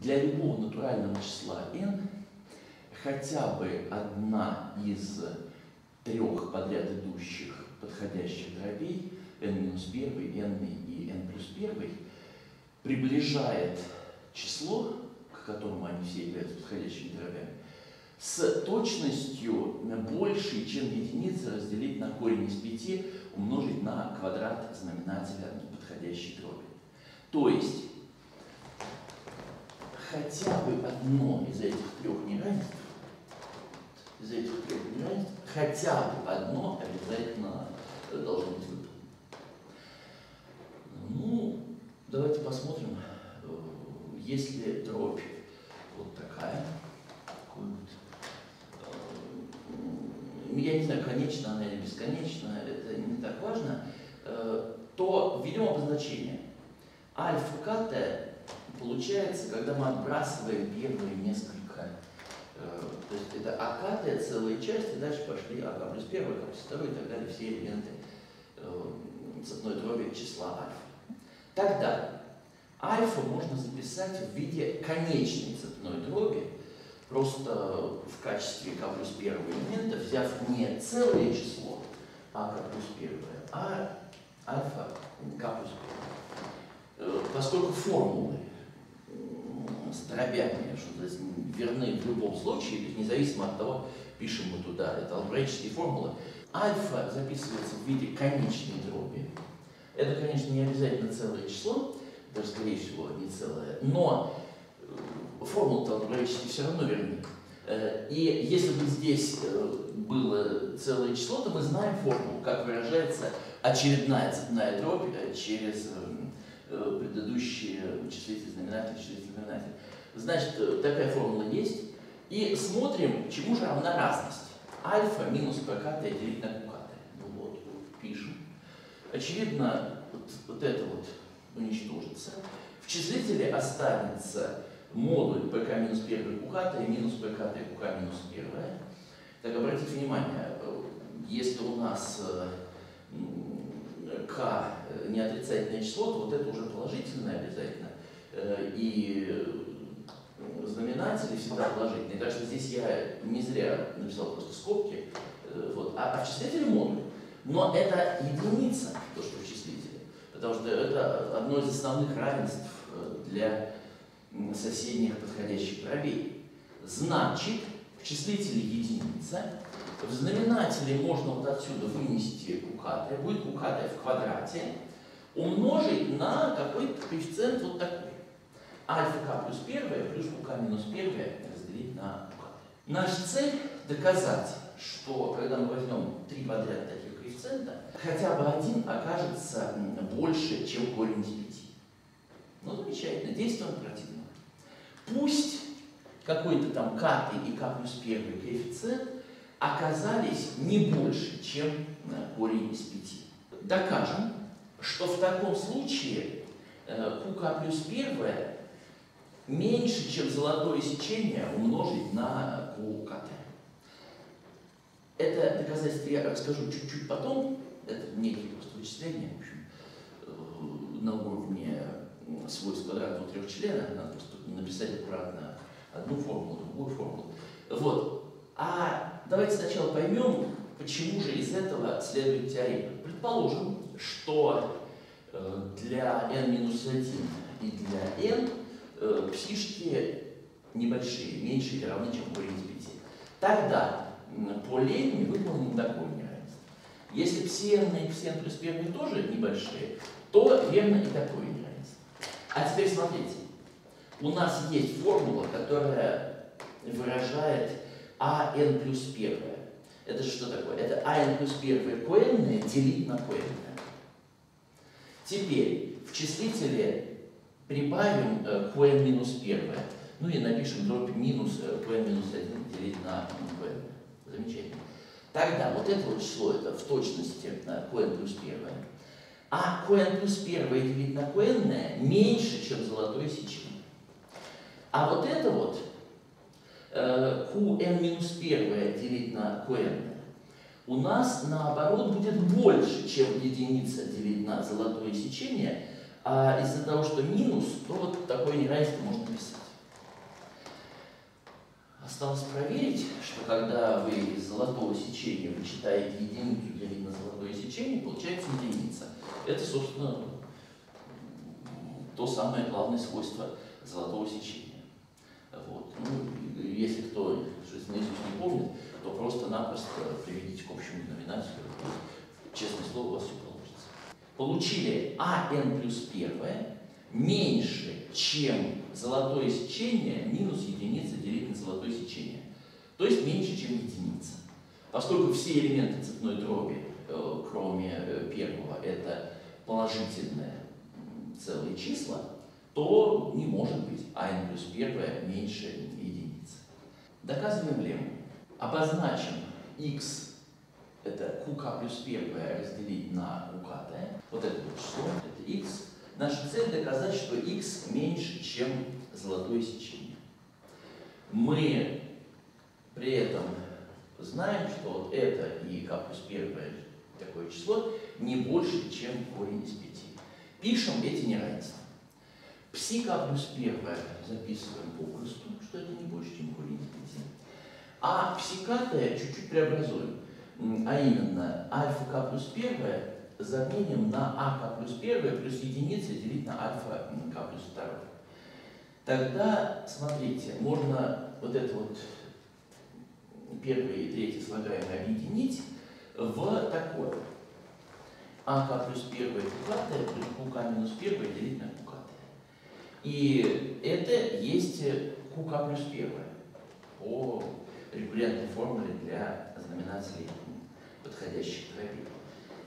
Для любого натурального числа n хотя бы одна из трех подряд идущих подходящих дробей n-1, n и n плюс 1 приближает число, к которому они все являются подходящими дробями, с точностью большей, чем единица разделить на корень из 5, умножить на квадрат знаменателя подходящей дроби. То есть, хотя бы одно из этих трех неравенств, из этих трех неравенств, хотя бы одно обязательно должно быть выполнено. Ну, давайте посмотрим, э, если дробь вот такая, такой вот, э, я не знаю, конечна она или бесконечна, это не так важно, э, то введем обозначение. Альфа ката получается, когда мы отбрасываем первые несколько, то есть это акатая целая часть, и дальше пошли АК плюс первый, АК плюс второй и так далее, все элементы цепной дроби числа альфа. Тогда альфа можно записать в виде конечной цепной дроби, просто в качестве k плюс первого элемента, взяв не целое число, а k плюс первое, а альфа k плюс первое. Поскольку формулы с дробями что верны в любом случае, независимо от того, пишем мы туда, это алгебраические формулы, альфа записывается в виде конечной дроби, это, конечно, не обязательно целое число, даже, скорее всего, не целое, но э, алгебраически все равно верны. Э, и если бы здесь э, было целое число, то мы знаем формулу, как выражается очередная цепная дробь через предыдущие числитель, знаменатель, числитель, знаменатель. Значит, такая формула есть. И смотрим, чему же равна разность. Альфа минус ПК делить на КК. Ну вот, пишем очевидно, вот, вот это вот уничтожится. В числителе останется модуль pk минус 1 куката и минус pk qk минус 1. Так обратите внимание, если у нас k не отрицательное число, то вот это уже положительное обязательно. Э, и знаменатели всегда положительные. Так что здесь я не зря написал просто скобки. Э, вот. А, а в числителе модуль. Но это единица, то, что в числителе. Потому что это одно из основных равенств э, для соседних подходящих дробей. Значит, в числителе единица, в знаменателе можно вот отсюда вынести кукатая, будет кукатая в квадрате, умножить на какой-то коэффициент вот такой. Альфа k плюс 1 плюс кука минус 1 разделить на кукатая. Наша цель доказать, что когда мы возьмем три подряд таких коэффициента, хотя бы один окажется больше, чем корень из пяти. Ну, замечательно, действуем противно. Пусть какой-то там k и k плюс первый коэффициент оказались не больше, чем э, корень из пяти. Докажем, что в таком случае qk э, плюс первое меньше, чем золотое сечение умножить на qkt. Это доказательство я расскажу чуть-чуть потом. Это некие просто вычисления, в общем, э, на уровне свойств квадратного трехчлена. Надо просто написать аккуратно одну формулу, другую формулу. Вот. А давайте сначала поймем, почему же из этого следует теорема. Предположим, что э, для n-1 и для n э, псишки небольшие, меньше или равны, чем корень из 5. Тогда по линии выполнен такое неравенство. Если псен и псен плюс первые тоже небольшие, то верно и такое неравенство. А теперь смотрите. У нас есть формула, которая выражает АН плюс первое. Это же что такое? Это АН плюс первое коэнное делить на коэнное. Теперь в числителе прибавим э, qn минус первое. Ну и напишем дробь минус э, qn минус 1 делить на qn. Замечательно. Тогда вот это вот число, это в точности qn плюс первое. А qn плюс первое делить на qn меньше, чем золотое сечение. А вот это вот э, qn минус первое делить на qn у нас наоборот будет больше, чем единица делить на золотое сечение, а из-за того, что минус, то вот такое неравенство можно написать. осталось проверить, что когда вы из золотого сечения вычитаете единицу делить на золотое сечение, получается единица. Это, собственно, то самое главное свойство золотого сечения. Вот. Ну, если кто наизусть не помнит, то просто-напросто приведите к общему знаменателю. Честное слово, у вас все получится. Получили АН плюс первое меньше, чем золотое сечение минус единица делить на золотое сечение. То есть меньше, чем единица. Поскольку все элементы цепной дроби, э, кроме э, первого, это положительные целые числа, то не может быть АН плюс первое меньше единицы. Доказываем лемму. Обозначим x, это qk плюс первое разделить на ukt, вот это вот число, это x, Наша цель доказать, что x меньше, чем золотое сечение. Мы при этом знаем, что вот это и k плюс первое такое число не больше, чем корень из 5. Пишем эти неравенства. Пси k плюс первое записываем попросту, что это не больше, чем из 5. А псикатое чуть-чуть преобразуем. А именно альфа k плюс первое заменим на ак плюс 1 плюс единица делить на альфа к плюс 2. Тогда, смотрите, можно вот это вот первое и третье слагаемое объединить в такое. ак плюс 1 кукатое плюс кука минус 1 делить на. И это есть кука плюс 1 по регулярной формуле для знаменателей подходящих дробей.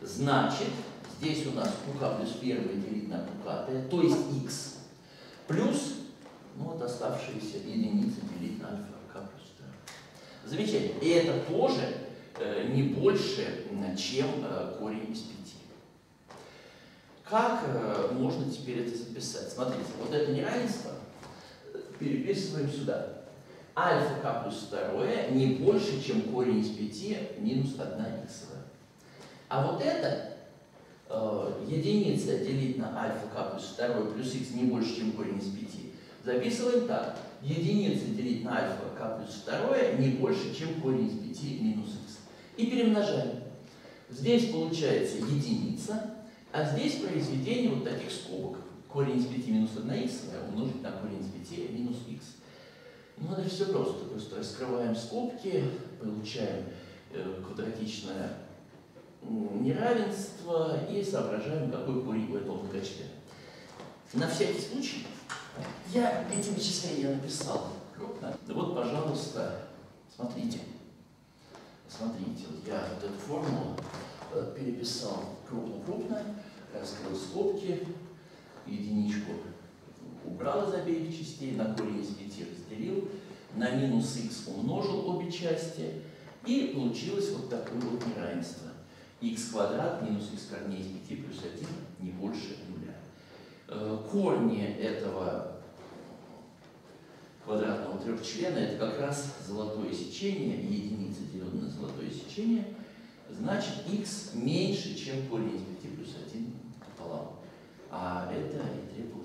Значит, здесь у нас q плюс 1 делить на q, то есть x, плюс ну, вот оставшиеся единицы делить на альфа k плюс 2. Замечательно. И это тоже э, не больше, чем э, корень из 5. Как э, можно теперь это записать? Смотрите, вот это неравенство э, переписываем сюда. Альфа k плюс 2 не больше, чем корень из 5 минус 1 х. А вот это э, единица делить на альфа k плюс 2 плюс x не больше, чем корень из 5. Записываем так. Единица делить на альфа k плюс 2 не больше, чем корень из 5 минус x. И перемножаем. Здесь получается единица, а здесь произведение вот таких скобок. Корень из 5 минус 1х умножить на корень из 5 минус x. Ну, это все просто. Просто раскрываем скобки, получаем э, квадратичное неравенство и соображаем, какой корень у этого многочлена. На всякий случай я эти вычисления написал крупно. Вот, пожалуйста, смотрите. Смотрите, я вот эту формулу э, переписал крупно-крупно, раскрыл скобки, единичку убрал из обеих частей, на корень из 5 разделил, на минус х умножил обе части, и получилось вот такое вот неравенство x квадрат минус x корней из 5 плюс 1 не больше нуля. Э, корни этого квадратного трехчлена это как раз золотое сечение, единица деленное на золотое сечение, значит x меньше, чем корень из 5 плюс 1 пополам. А это и требовалось